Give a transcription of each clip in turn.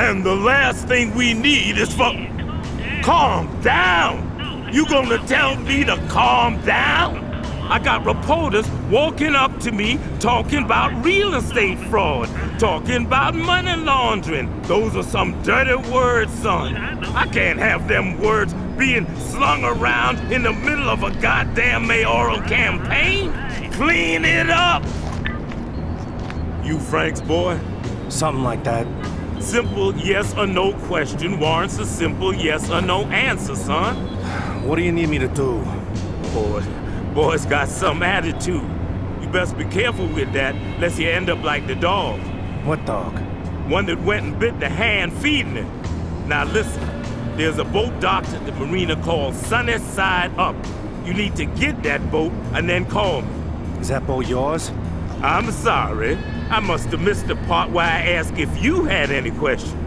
And the last thing we need is for... Calm down! You gonna tell me to calm down? I got reporters walking up to me talking about real estate fraud, talking about money laundering. Those are some dirty words, son. I can't have them words being slung around in the middle of a goddamn mayoral campaign. Clean it up! You Frank's boy? Something like that. Simple yes or no question warrants a simple yes or no answer, son. What do you need me to do? Boy, boy's got some attitude. You best be careful with that, lest you end up like the dog. What dog? One that went and bit the hand feeding it. Now listen, there's a boat docked at the marina called Sunny Side Up. You need to get that boat and then call me. Is that boat yours? I'm sorry. I must have missed the part where I asked if you had any questions.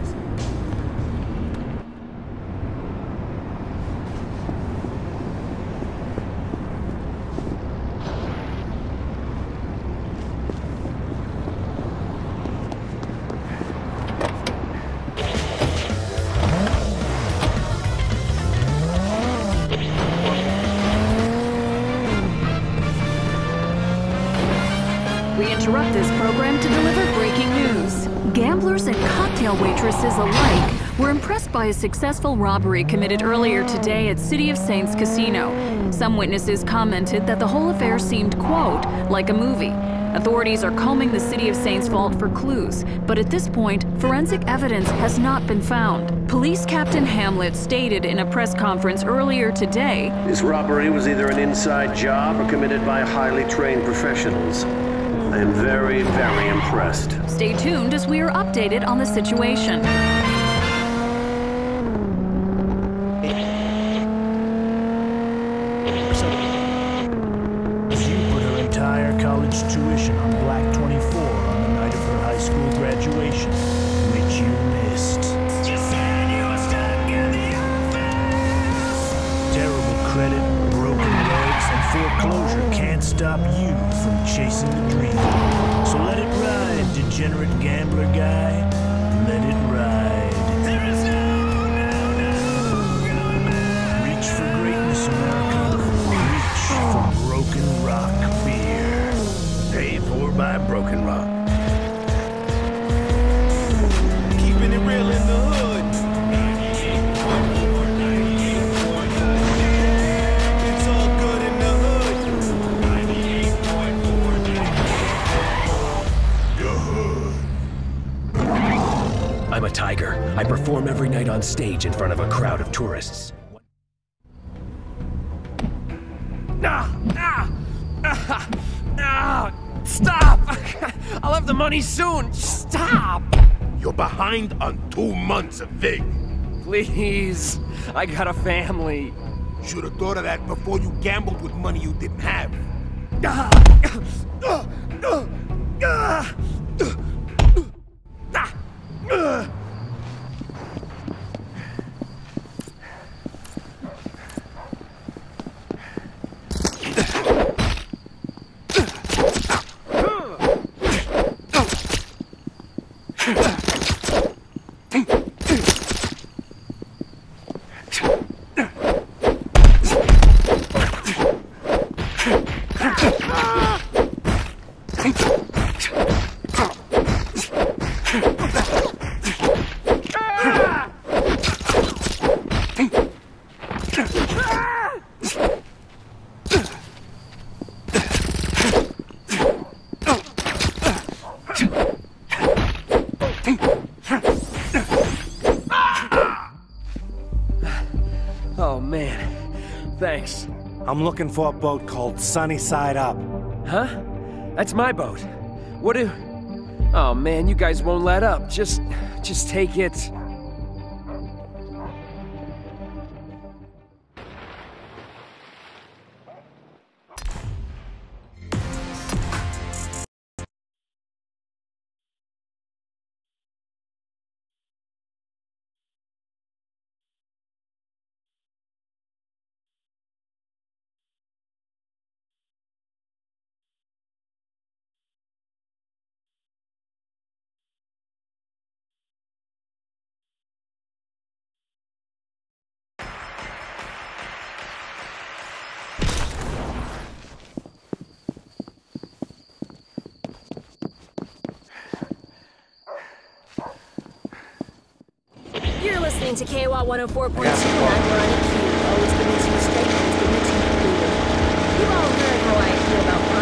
We interrupt this program to deliver breaking news. Gamblers and cocktail waitresses alike were impressed by a successful robbery committed earlier today at City of Saints Casino. Some witnesses commented that the whole affair seemed, quote, like a movie. Authorities are combing the City of Saints vault for clues, but at this point, forensic evidence has not been found. Police Captain Hamlet stated in a press conference earlier today This robbery was either an inside job or committed by highly trained professionals. I am very, very impressed. Stay tuned as we are updated on the situation. She put her entire college tuition on Black 24 on the night of her high school graduation, which you missed. Terrible credit, broken legs, and foreclosure can't stop you from chasing the dream. Degenerate gambler guy. I perform every night on stage in front of a crowd of tourists. Ah, ah, ah, ah, stop! I'll have the money soon. Stop! You're behind on two months of VIG. Please. I got a family. Should have thought of that before you gambled with money you didn't have. Oh, man. Thanks. I'm looking for a boat called Sunny Side Up. Huh? That's my boat. What do... Oh, man, you guys won't let up. Just... just take it. Listening to KWA 104.2 and I'm Ronnie Q. Always to you straight, it to you all heard how I feel about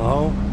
Salão.